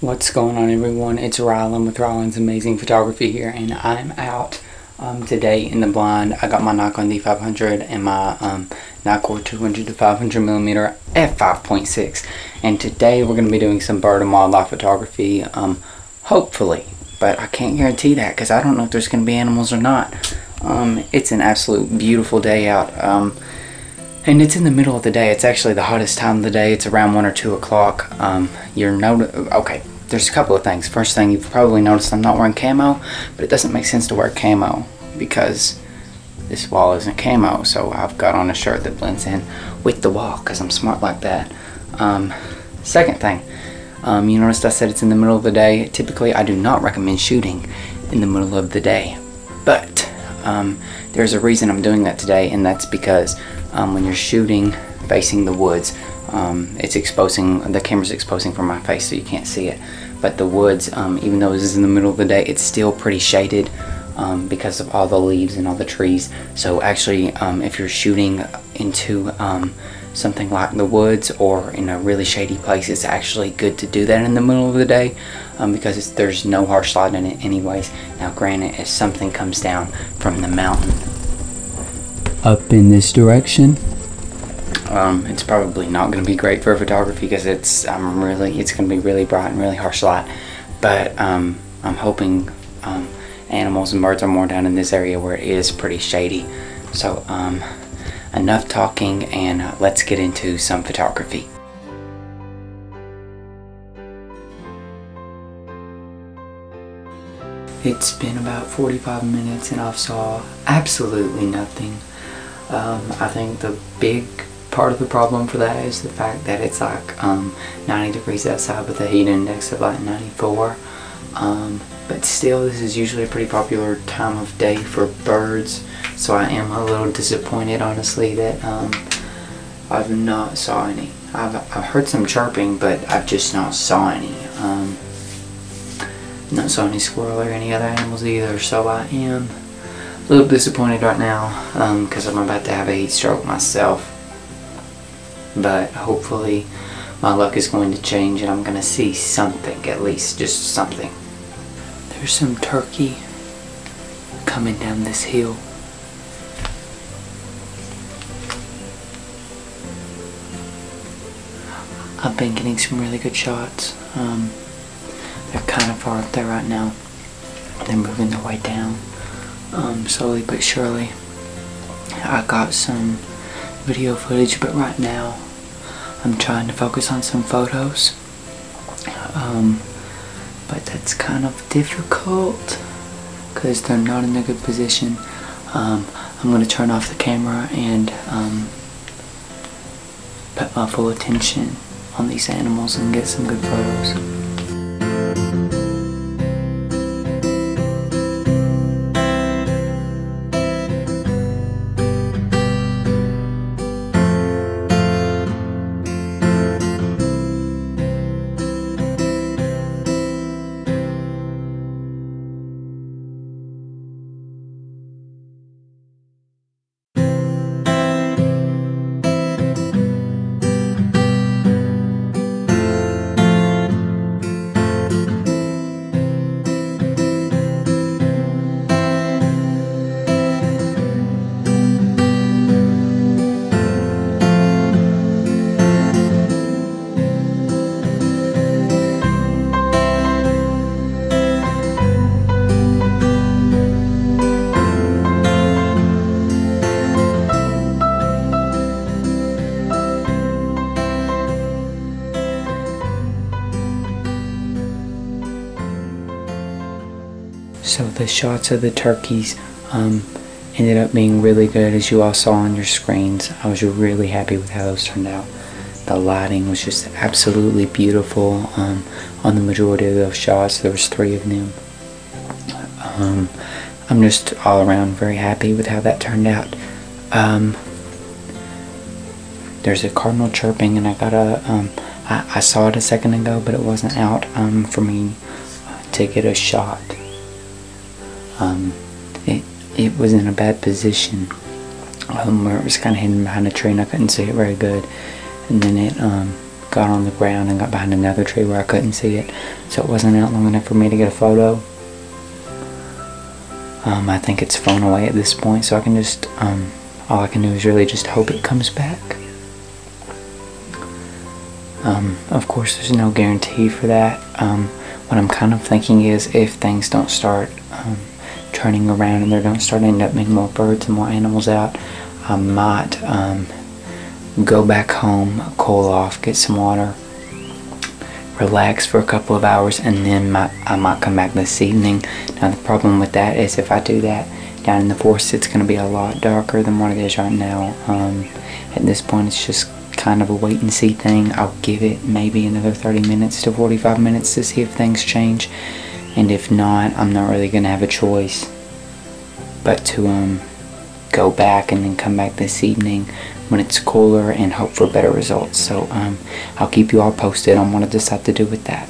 What's going on everyone? It's Rylan with Rylan's Amazing Photography here and I'm out um, today in the blind. I got my Nikon D500 and my um, Nikkor 200 to 500 millimeter f5.6 and today we're going to be doing some bird and wildlife photography um, hopefully but I can't guarantee that because I don't know if there's going to be animals or not. Um, it's an absolute beautiful day out um, and it's in the middle of the day. It's actually the hottest time of the day. It's around 1 or 2 o'clock. Um, you're no okay there's a couple of things. First thing, you've probably noticed I'm not wearing camo, but it doesn't make sense to wear camo because this wall isn't camo, so I've got on a shirt that blends in with the wall because I'm smart like that. Um, second thing, um, you noticed I said it's in the middle of the day. Typically, I do not recommend shooting in the middle of the day, but um, there's a reason I'm doing that today, and that's because um, when you're shooting facing the woods, um, it's exposing, the camera's exposing from my face so you can't see it. But the woods, um, even though this is in the middle of the day, it's still pretty shaded um, because of all the leaves and all the trees. So actually, um, if you're shooting into um, something like the woods or in a really shady place, it's actually good to do that in the middle of the day um, because there's no harsh light in it anyways. Now granted, if something comes down from the mountain up in this direction, um, it's probably not going to be great for photography because it's um, really it's going to be really bright and really harsh light. But um, I'm hoping um, animals and birds are more down in this area where it is pretty shady. So um, enough talking and uh, let's get into some photography. It's been about 45 minutes and I've saw absolutely nothing. Um, I think the big part of the problem for that is the fact that it's like um, 90 degrees outside with a heat index of like 94 um, but still this is usually a pretty popular time of day for birds. So I am a little disappointed honestly that um, I've not saw any. I've, I've heard some chirping but I've just not saw any. Um, not saw any squirrel or any other animals either. So I am a little disappointed right now because um, I'm about to have a heat stroke myself but hopefully my luck is going to change and I'm going to see something, at least, just something. There's some turkey coming down this hill. I've been getting some really good shots. Um, they're kind of far up there right now. They're moving their way down, um, slowly but surely. I got some video footage, but right now I'm trying to focus on some photos. Um, but that's kind of difficult because they're not in a good position. Um, I'm going to turn off the camera and um, put my full attention on these animals and get some good photos. The shots of the turkeys um, ended up being really good as you all saw on your screens. I was really happy with how those turned out. The lighting was just absolutely beautiful um, on the majority of those shots. There was three of them. Um, I'm just all around very happy with how that turned out. Um, there's a cardinal chirping and I got a. Um, I, I saw it a second ago but it wasn't out um, for me to get a shot um, it, it was in a bad position um, where it was kind of hidden behind a tree and I couldn't see it very good and then it um, got on the ground and got behind another tree where I couldn't see it. So it wasn't out long enough for me to get a photo. Um, I think it's flown away at this point, so I can just, um, all I can do is really just hope it comes back. Um, of course, there's no guarantee for that. Um, what I'm kind of thinking is if things don't start um, turning around and they're going to start ending up being more birds and more animals out, I might um, go back home, cool off, get some water, relax for a couple of hours, and then my, I might come back this evening. Now the problem with that is if I do that down in the forest, it's going to be a lot darker than what it is right now. Um, at this point, it's just kind of a wait and see thing. I'll give it maybe another 30 minutes to 45 minutes to see if things change. And if not, I'm not really going to have a choice but to um, go back and then come back this evening when it's cooler and hope for better results. So um, I'll keep you all posted on what I decide to do with that.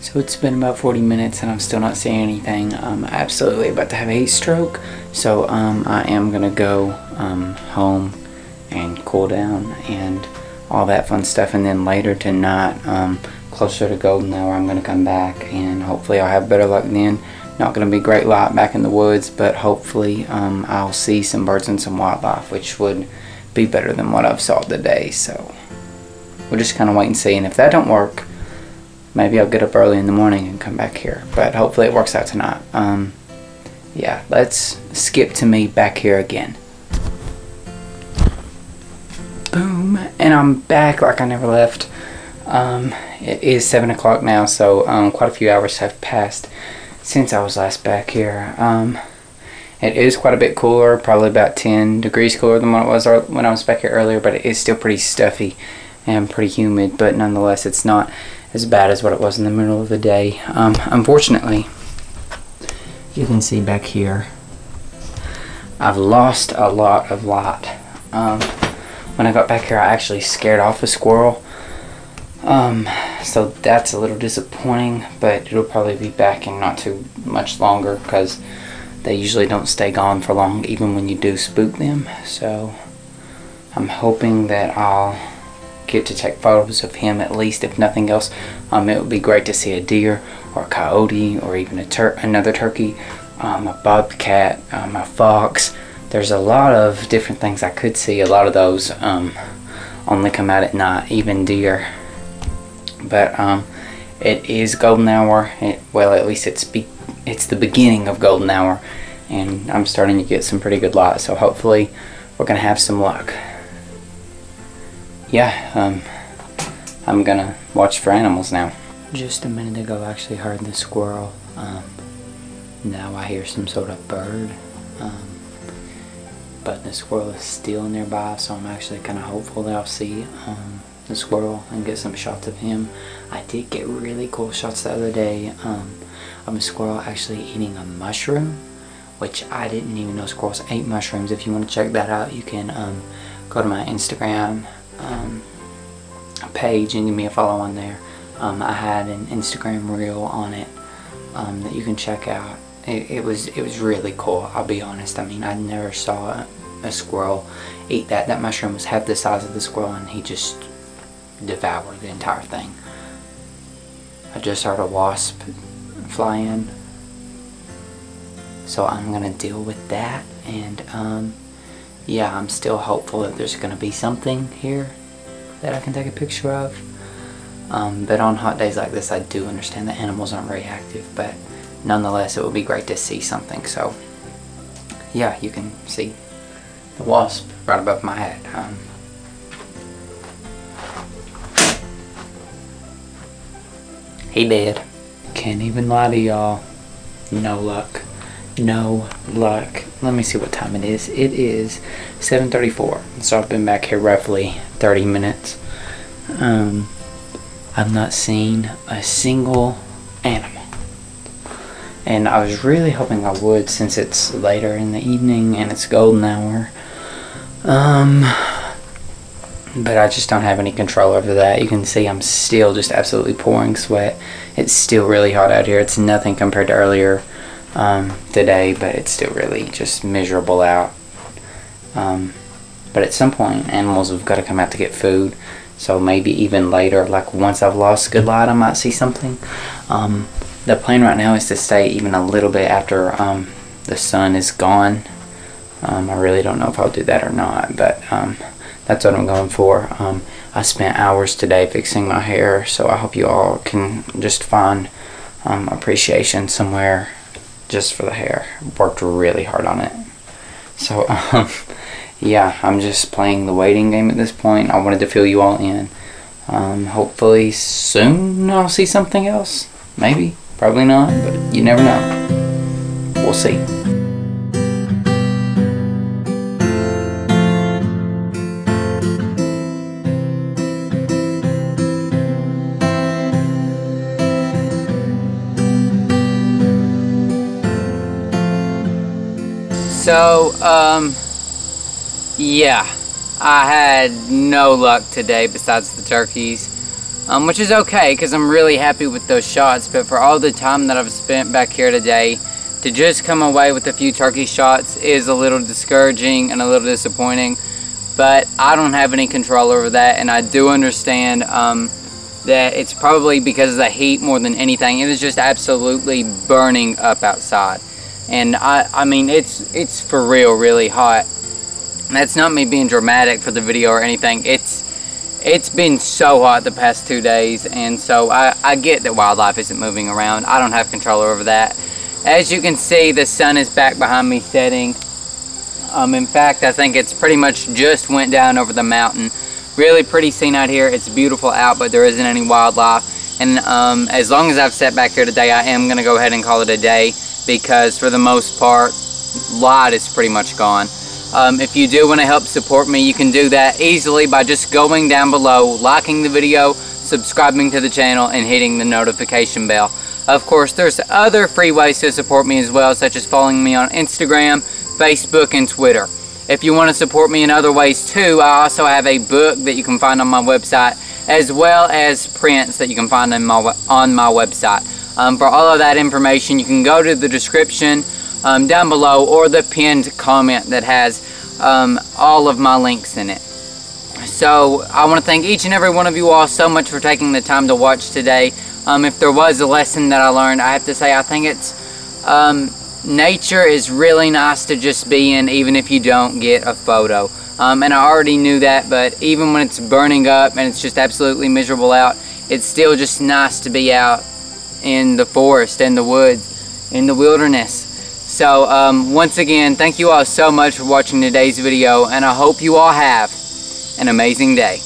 So it's been about 40 minutes and I'm still not seeing anything. I'm absolutely about to have a heat stroke. So um, I am going to go um, home and cool down and all that fun stuff. And then later tonight, um, closer to golden hour, I'm going to come back and hopefully I'll have better luck then. Not going to be great light back in the woods, but hopefully um, I'll see some birds and some wildlife, which would be better than what I've saw today. So we'll just kind of wait and see. And if that don't work, maybe I'll get up early in the morning and come back here. But hopefully it works out tonight. Um, yeah, let's skip to me back here again. Boom, and I'm back like I never left. Um, it is 7 o'clock now, so um, quite a few hours have passed since I was last back here. Um, it is quite a bit cooler, probably about 10 degrees cooler than what it was when I was back here earlier, but it is still pretty stuffy and pretty humid, but nonetheless it's not as bad as what it was in the middle of the day. Um, unfortunately, you can see back here, I've lost a lot of light. Um, when I got back here, I actually scared off a squirrel. Um, so that's a little disappointing, but it'll probably be back in not too much longer because they usually don't stay gone for long even when you do spook them. So I'm hoping that I'll get to take photos of him at least. If nothing else um, it would be great to see a deer or a coyote or even a tur another turkey um, a bobcat um, a fox. There's a lot of different things I could see. A lot of those um, only come out at night even deer but um, it is golden hour it, well at least it's be it's the beginning of golden hour and I'm starting to get some pretty good light so hopefully we're gonna have some luck yeah, um, I'm gonna watch for animals now. Just a minute ago, I actually heard the squirrel. Um, now I hear some sort of bird. Um, but the squirrel is still nearby, so I'm actually kind of hopeful that I'll see um, the squirrel and get some shots of him. I did get really cool shots the other day um, of a squirrel actually eating a mushroom, which I didn't even know squirrels ate mushrooms. If you want to check that out, you can um, go to my Instagram um, page and give me a follow on there. Um, I had an Instagram reel on it um, that you can check out. It, it, was it was really cool. I'll be honest. I mean, I never saw a, a, squirrel eat that. That mushroom was half the size of the squirrel, and he just devoured the entire thing. I just heard a wasp fly in, so I'm gonna deal with that and. Um, yeah, I'm still hopeful that there's going to be something here that I can take a picture of. Um, but on hot days like this, I do understand that animals aren't very active, but nonetheless, it would be great to see something. So, yeah, you can see the wasp right above my head. Um, he did. Can't even lie to y'all. No luck no luck. Let me see what time it is. It is 7.34. So I've been back here roughly 30 minutes. Um, I've not seen a single animal. And I was really hoping I would since it's later in the evening and it's golden hour. Um, but I just don't have any control over that. You can see I'm still just absolutely pouring sweat. It's still really hot out here. It's nothing compared to earlier um, today, but it's still really just miserable out. Um, but at some point animals have got to come out to get food so maybe even later like once I've lost good light I might see something um, the plan right now is to stay even a little bit after um, the sun is gone um, I really don't know if I'll do that or not but um, that's what I'm going for um, I spent hours today fixing my hair so I hope you all can just find um, appreciation somewhere just for the hair worked really hard on it so yeah, I'm just playing the waiting game at this point. I wanted to fill you all in. Um, hopefully soon I'll see something else. Maybe, probably not, but you never know. We'll see. So, um, yeah, I had no luck today besides the turkeys, um, which is okay because I'm really happy with those shots. But for all the time that I've spent back here today, to just come away with a few turkey shots is a little discouraging and a little disappointing. But I don't have any control over that, and I do understand um, that it's probably because of the heat more than anything. It is just absolutely burning up outside. And I, I mean, it's, it's for real really hot that's not me being dramatic for the video or anything. It's it's been so hot the past two days and so I, I get that wildlife isn't moving around. I don't have control over that. As you can see the sun is back behind me setting. Um, in fact I think it's pretty much just went down over the mountain. Really pretty scene out here. It's beautiful out but there isn't any wildlife. And um, as long as I've sat back here today I am going to go ahead and call it a day because for the most part light is pretty much gone. Um, if you do want to help support me, you can do that easily by just going down below, liking the video, subscribing to the channel, and hitting the notification bell. Of course, there's other free ways to support me as well, such as following me on Instagram, Facebook, and Twitter. If you want to support me in other ways too, I also have a book that you can find on my website, as well as prints that you can find my, on my website. Um, for all of that information, you can go to the description um, down below or the pinned comment that has um, all of my links in it. So I want to thank each and every one of you all so much for taking the time to watch today. Um, if there was a lesson that I learned, I have to say I think it's um, nature is really nice to just be in even if you don't get a photo. Um, and I already knew that, but even when it's burning up and it's just absolutely miserable out, it's still just nice to be out in the forest, in the woods, in the wilderness. So um, once again, thank you all so much for watching today's video and I hope you all have an amazing day.